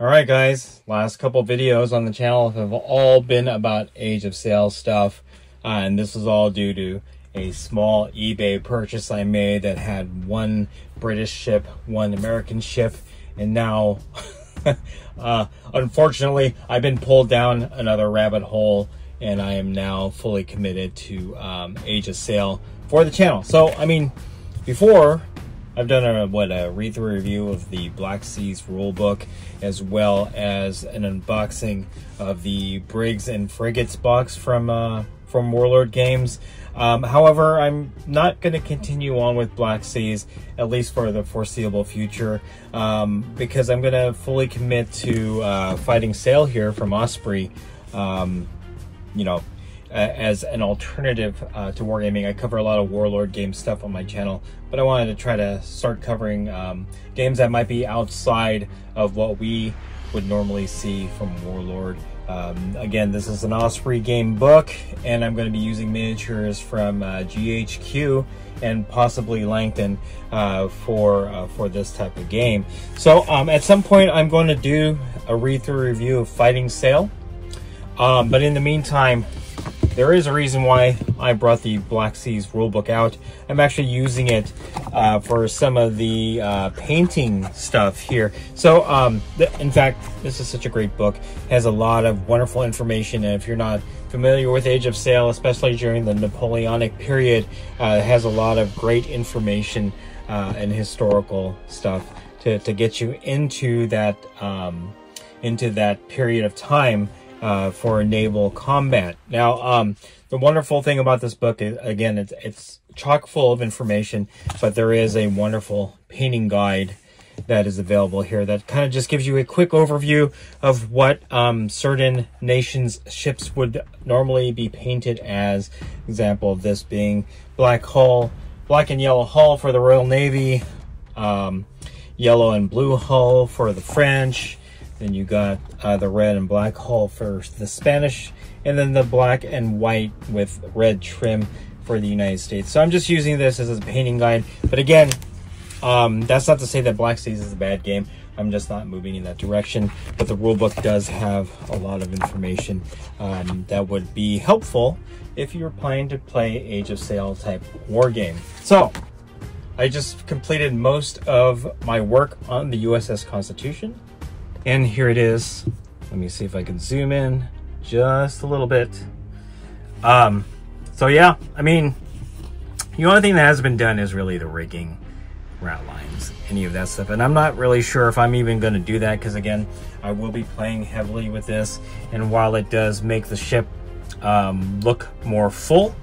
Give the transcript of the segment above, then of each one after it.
Alright guys, last couple videos on the channel have all been about Age of Sail stuff. Uh, and this is all due to a small eBay purchase I made that had one British ship, one American ship, and now, uh, unfortunately, I've been pulled down another rabbit hole and I am now fully committed to um, Age of Sail for the channel. So, I mean, before I've done a what a read through review of the Black Seas rulebook, as well as an unboxing of the Brigs and Frigates box from uh, from Warlord Games. Um, however, I'm not going to continue on with Black Seas, at least for the foreseeable future, um, because I'm going to fully commit to uh, Fighting Sail here from Osprey. Um, you know, as an alternative uh, to wargaming. I cover a lot of Warlord game stuff on my channel, but I wanted to try to start covering um, games that might be outside of what we would normally see from Warlord. Um, again, this is an Osprey game book, and I'm going to be using miniatures from uh, GHQ and possibly Langton uh, for uh, for this type of game. So um, at some point, I'm going to do a read-through review of Fighting Sail. Um, but in the meantime, there is a reason why I brought the Black Seas rulebook out. I'm actually using it uh, for some of the uh, painting stuff here. So, um, in fact, this is such a great book. It has a lot of wonderful information. And if you're not familiar with Age of Sail, especially during the Napoleonic period, uh, it has a lot of great information uh, and historical stuff to, to get you into that um, into that period of time uh, for naval combat. Now, um, the wonderful thing about this book is, again, it's, it's chock full of information, but there is a wonderful painting guide that is available here that kind of just gives you a quick overview of what um, certain nations' ships would normally be painted as. Example of this being black hull, black and yellow hull for the Royal Navy, um, yellow and blue hull for the French, then you got uh, the red and black hull for the Spanish, and then the black and white with red trim for the United States. So I'm just using this as a painting guide. But again, um, that's not to say that Black Seas is a bad game. I'm just not moving in that direction. But the rulebook does have a lot of information um, that would be helpful if you're planning to play Age of Sail type war game. So I just completed most of my work on the USS Constitution. And here it is. Let me see if I can zoom in just a little bit. Um, so yeah, I mean, the only thing that has been done is really the rigging, ratlines, any of that stuff. And I'm not really sure if I'm even going to do that because again, I will be playing heavily with this. And while it does make the ship um, look more full,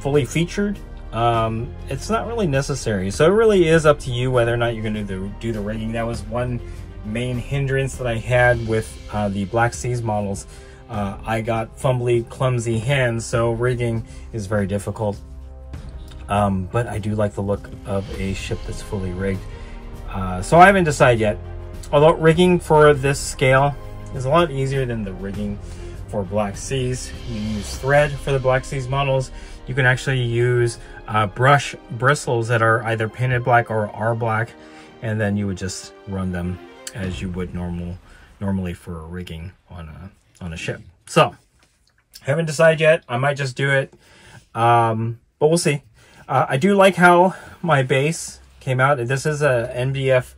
fully featured, um, it's not really necessary. So it really is up to you whether or not you're going to do, do the rigging. That was one main hindrance that I had with uh, the Black Seas models. Uh, I got fumbly, clumsy hands, so rigging is very difficult. Um, but I do like the look of a ship that's fully rigged. Uh, so I haven't decided yet. Although rigging for this scale is a lot easier than the rigging for Black Seas. You use thread for the Black Seas models. You can actually use uh, brush bristles that are either painted black or are black, and then you would just run them as you would normal normally for rigging on a on a ship. So haven't decided yet. I might just do it, um, but we'll see. Uh, I do like how my base came out. This is a NBF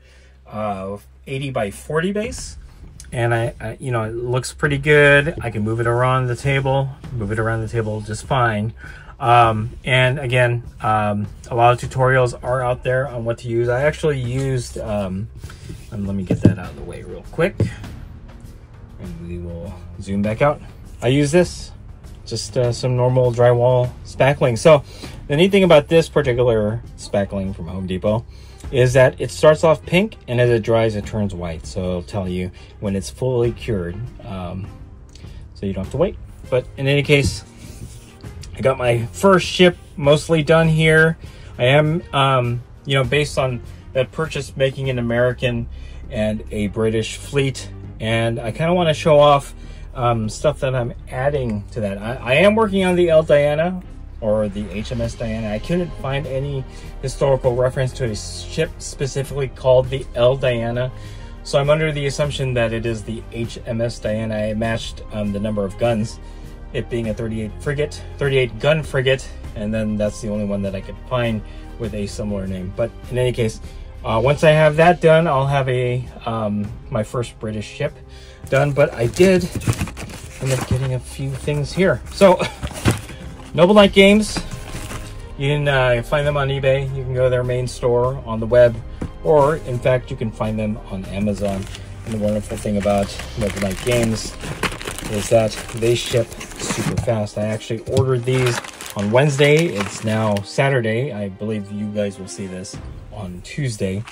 uh, 80 by 40 base. And I, I, you know, it looks pretty good. I can move it around the table, move it around the table just fine. Um, and again, um, a lot of tutorials are out there on what to use. I actually used, um, and let me get that out of the way real quick. And we will zoom back out. I use this, just uh, some normal drywall spackling. So the neat thing about this particular spackling from Home Depot is that it starts off pink and as it dries it turns white. So it'll tell you when it's fully cured. Um, so you don't have to wait. But in any case, I got my first ship mostly done here. I am, um, you know, based on that purchased making an American and a British fleet. And I kind of want to show off um, stuff that I'm adding to that. I, I, am working on the El Diana or the HMS Diana. I couldn't find any historical reference to a ship specifically called the El Diana. So I'm under the assumption that it is the HMS Diana. I matched um, the number of guns, it being a 38 frigate, 38 gun frigate, and then that's the only one that I could find with a similar name. But in any case, uh, once I have that done, I'll have a um, my first British ship done. But I did end up getting a few things here. So, Noble Knight Games, you can uh, find them on eBay. You can go to their main store on the web, or in fact, you can find them on Amazon. And the wonderful thing about Noble Knight Games is that they ship super fast. I actually ordered these on Wednesday. It's now Saturday. I believe you guys will see this on Tuesday.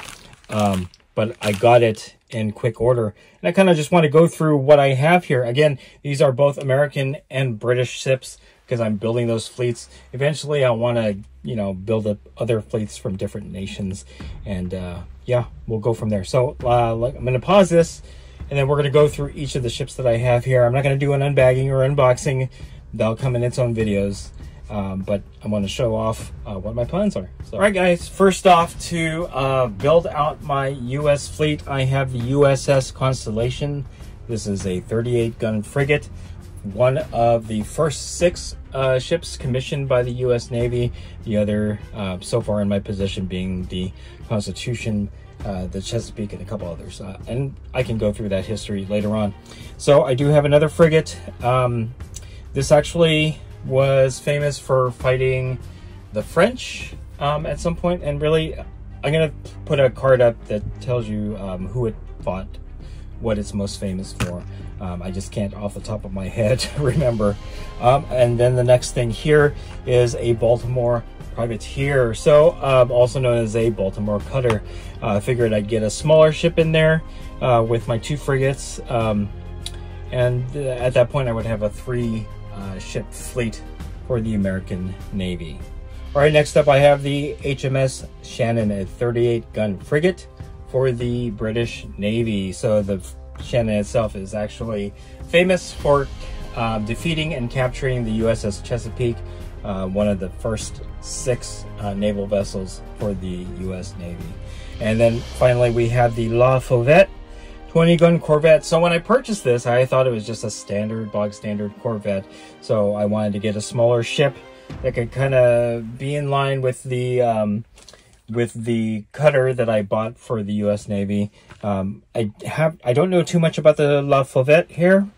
Um, but I got it in quick order. And I kind of just want to go through what I have here. Again, these are both American and British ships because I'm building those fleets. Eventually, I want to, you know, build up other fleets from different nations. And uh, yeah, we'll go from there. So uh, I'm going to pause this and then we're going to go through each of the ships that I have here. I'm not going to do an unbagging or unboxing. They'll come in its own videos. Um, but I want to show off uh, what my plans are. So, all right, guys, first off, to uh, build out my U.S. fleet, I have the USS Constellation. This is a 38 gun frigate, one of the first six uh, ships commissioned by the U.S. Navy. The other, uh, so far in my position, being the Constitution, uh, the Chesapeake, and a couple others. Uh, and I can go through that history later on. So I do have another frigate. Um, this actually was famous for fighting the French um, at some point, and really, I'm gonna put a card up that tells you um, who it fought, what it's most famous for. Um, I just can't off the top of my head remember. Um, and then the next thing here is a Baltimore privateer, so um, also known as a Baltimore cutter. Uh, I uh, figured I'd get a smaller ship in there uh, with my two frigates, um, and uh, at that point I would have a three uh, ship fleet for the American Navy. All right, next up I have the HMS Shannon, a 38 gun frigate for the British Navy. So the Shannon itself is actually famous for uh, defeating and capturing the USS Chesapeake, uh, one of the first six uh, naval vessels for the US Navy. And then finally we have the La Fauvette, 20 gun Corvette. So when I purchased this, I thought it was just a standard, bog standard Corvette. So I wanted to get a smaller ship that could kind of be in line with the um, with the cutter that I bought for the U.S. Navy. Um, I have I don't know too much about the La Fauvette here.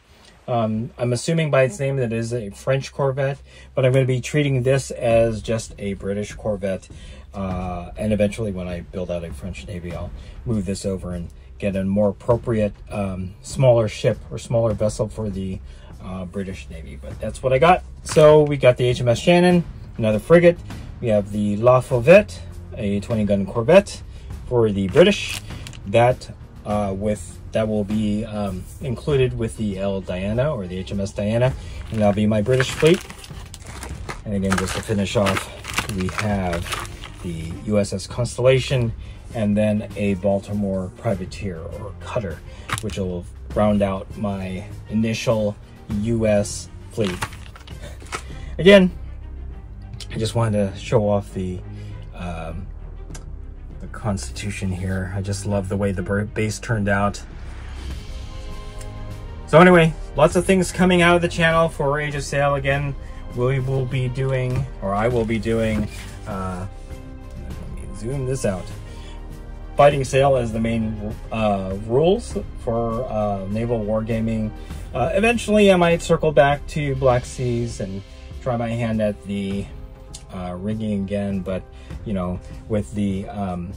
Um, I'm assuming by its name that it is a French Corvette, but I'm going to be treating this as just a British Corvette. Uh, and eventually, when I build out a French Navy, I'll move this over and get a more appropriate um, smaller ship or smaller vessel for the uh, British Navy. But that's what I got. So we got the HMS Shannon, another frigate. We have the La Fauvette, a 20 gun corvette for the British. That uh, with that will be um, included with the L Diana or the HMS Diana, and that'll be my British fleet. And again, just to finish off, we have the USS Constellation and then a Baltimore privateer or cutter, which will round out my initial U.S. fleet. Again, I just wanted to show off the um, the Constitution here. I just love the way the base turned out. So anyway, lots of things coming out of the channel for Age of Sail. Again, we will be doing, or I will be doing, uh, zoom this out fighting sail as the main uh, rules for uh, naval wargaming. Uh, eventually, I might circle back to Black Seas and try my hand at the uh, rigging again, but you know, with the um,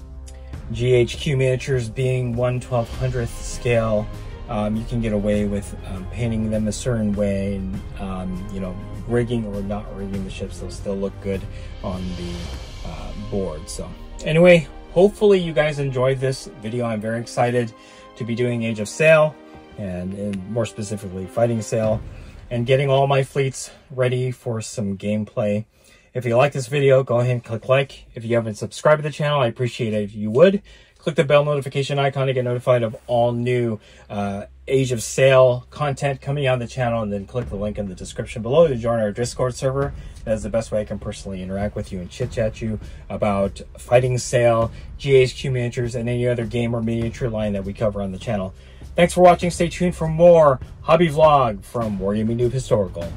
GHQ miniatures being 1 1200th scale, um, you can get away with um, painting them a certain way and, um, you know, rigging or not rigging the ships, they'll still look good on the uh, board. So anyway, hopefully you guys enjoyed this video. I'm very excited to be doing Age of Sail and, and more specifically Fighting Sail and getting all my fleets ready for some gameplay. If you like this video, go ahead and click like. If you haven't subscribed to the channel, I appreciate it if you would click the bell notification icon to get notified of all new uh, Age of Sail content coming on the channel, and then click the link in the description below to join our Discord server. That is the best way I can personally interact with you and chit chat you about Fighting Sail, GHQ miniatures, and any other game or miniature line that we cover on the channel. Thanks for watching. Stay tuned for more hobby vlog from WarGamingNewb Historical.